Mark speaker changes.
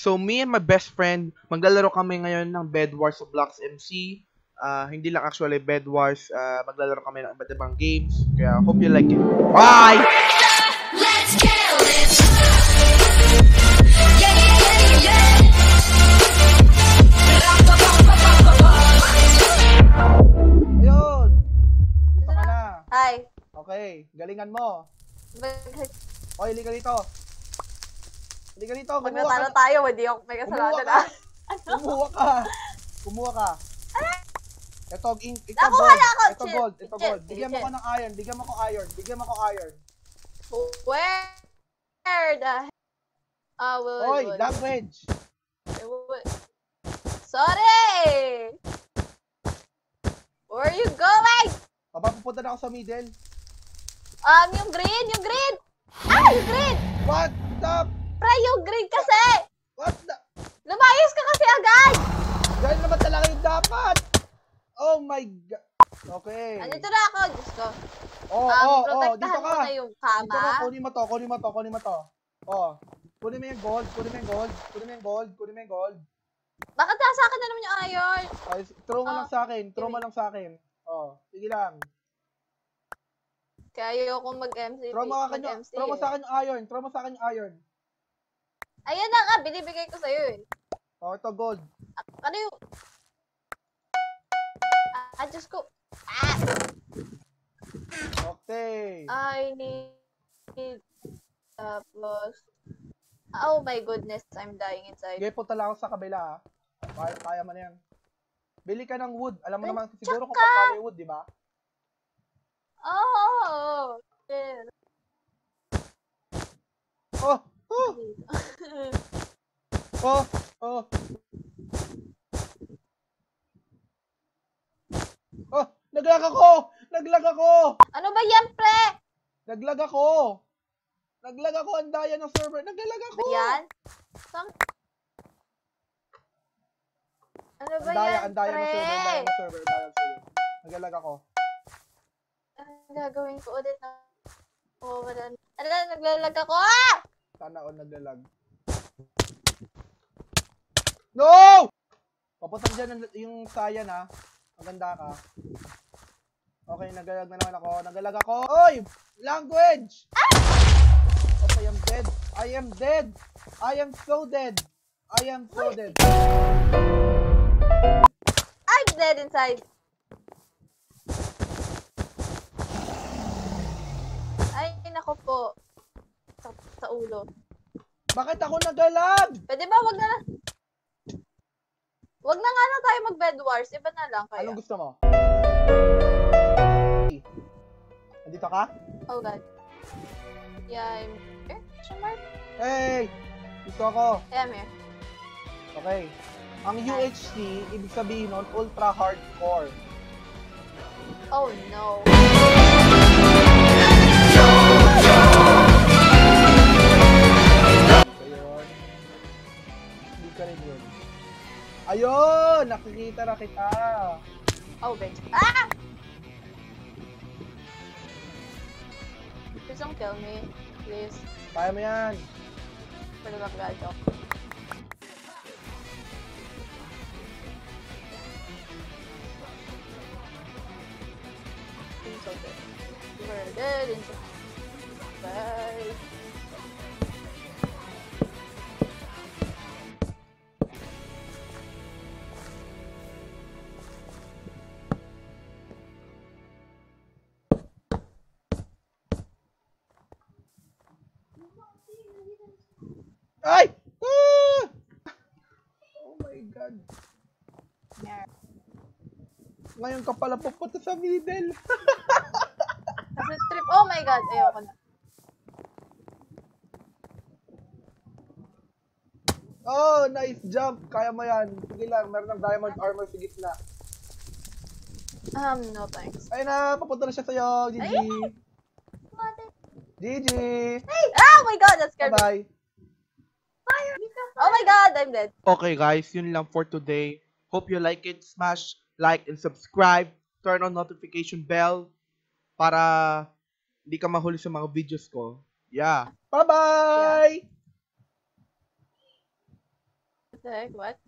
Speaker 1: So, me and my best friend, maglalaro kami ngayon ng Bed Wars sa Blocks MC. Ah, hindi lang actually Bed Wars, ah, maglalaro kami ng iba't ibang games. Kaya, hope you like it. Bye!
Speaker 2: Let's kill it. Yeah, yeah, yeah.
Speaker 1: Ayun! Dito ka na.
Speaker 3: Hi.
Speaker 1: Okay, galingan mo. Oy, halika dito. Halika dito,
Speaker 3: pag
Speaker 1: kumuha
Speaker 3: natalo
Speaker 1: ka.
Speaker 3: tayo, hindi ako may kasalanan
Speaker 1: ka.
Speaker 3: ah. Ano?
Speaker 1: Kumuha ka. Kumuha ka. Ito, ing, ito
Speaker 3: Nakuha
Speaker 1: gold.
Speaker 3: ako.
Speaker 1: Ito gold. Ito gold. Bigyan mo ko ng iron. Bigyan mo ko iron. Bigyan mo ko iron.
Speaker 3: Where the Ah, wood,
Speaker 1: Oy,
Speaker 3: wood.
Speaker 1: language.
Speaker 3: Sorry! Where are you going?
Speaker 1: Papapunta na ako sa middle.
Speaker 3: Um, yung green, yung green! Ah, yung green!
Speaker 1: What the?
Speaker 3: Yung green kasi!
Speaker 1: What the?
Speaker 3: Lumayas ka kasi agad!
Speaker 1: Ganun naman talaga yung dapat. Oh my god. Okay.
Speaker 3: Andito na ako, Diyos ko.
Speaker 1: Oh,
Speaker 3: Um,
Speaker 1: oh, oh, dito ka.
Speaker 3: na yung
Speaker 1: Dito ka,
Speaker 3: kama.
Speaker 1: kunin mo to, kunin mo to, kunin mo to. Oh. Kunin mo yung gold, kunin mo yung gold, kunin mo yung gold, kunin mo yung gold.
Speaker 3: Bakit nasa akin na naman yung iron?
Speaker 1: Ay, throw mo
Speaker 3: Ah,
Speaker 1: lang sa akin, throw mo lang sa akin. Oh, sige lang.
Speaker 3: Kaya ayoko mag-MC.
Speaker 1: Throw mo, yung,
Speaker 3: mag-MC
Speaker 1: throw mo sa akin yung iron, throw mo sa akin yung iron.
Speaker 3: Ayan na nga, binibigay ko sa'yo eh.
Speaker 1: Oh, ito gold.
Speaker 3: Ano yung... Ah, Diyos ko. Ah!
Speaker 1: Okay.
Speaker 3: I need... Tapos... Oh my goodness, I'm dying inside.
Speaker 1: Sige, punta lang ako sa kabila ha. Kaya, kaya mo na yan. Bili ka ng wood. Alam mo naman siguro kung yung wood, di ba?
Speaker 3: Oh! shit.
Speaker 1: Oh! Oh! Oh! Oh! Oh! Naglag ako! Naglag ako!
Speaker 3: ano ba yan, pre?
Speaker 1: Naglag ako! Naglag ako! Ang daya ng server! Naglag ako!
Speaker 3: Ba yan? Ano ba
Speaker 1: Ang daya,
Speaker 3: yan,
Speaker 1: ang daya ng
Speaker 3: pre?
Speaker 1: server, ang daya ng server, ang daya ng server. Naglag ako.
Speaker 3: Ang gagawin ko ulit na... Oh, wala. Ano na, naglalag ako! Ah!
Speaker 1: Sana all naglalag. No! Papunta dyan yung Sayan ha. Maganda ka. Okay, nagalag na naman ako. Nagalag ako. Oy! Language! Okay, I am dead. I am dead. I am so dead. I am so dead.
Speaker 3: I'm dead inside. Ay, nako po. Sa, ulo.
Speaker 1: Bakit ako nagalag?
Speaker 3: Pwede ba wag na lang? Wag na nga lang tayo mag-bed wars. Iba na lang kaya.
Speaker 1: Anong gusto mo? Nandito ka?
Speaker 3: Oh God. Yeah, I'm here. Mark?
Speaker 1: Hey! Dito ako.
Speaker 3: Yeah, I'm here.
Speaker 1: Okay. Ang UHC, ibig sabihin nun, ultra hardcore.
Speaker 3: Oh no.
Speaker 1: Nakikita na kita.
Speaker 3: Oh, bitch. Ah! Please don't kill me. Please.
Speaker 1: Kaya mo yan.
Speaker 3: For the love of God, don't. It's so good. We're good. and
Speaker 1: Ay! Ah! Oh my God.
Speaker 3: Yeah.
Speaker 1: Ngayon ka pala pupunta sa middle.
Speaker 3: Kasi trip. Oh my God. Ayoko na.
Speaker 1: Oh, nice jump. Kaya mo yan. Sige lang, meron ng diamond armor sa gitna.
Speaker 3: Um, no thanks.
Speaker 1: Ayun na, papunta na siya sa'yo. GG.
Speaker 3: Ay!
Speaker 1: GG.
Speaker 3: Hey! Oh my God! That scared me.
Speaker 1: Bye-bye.
Speaker 3: My God! I'm dead.
Speaker 1: Okay guys, yun lang for today. Hope you like it. Smash like and subscribe. Turn on notification bell para hindi ka mahuli sa mga videos ko. Yeah. Bye-bye!
Speaker 3: Heck? What?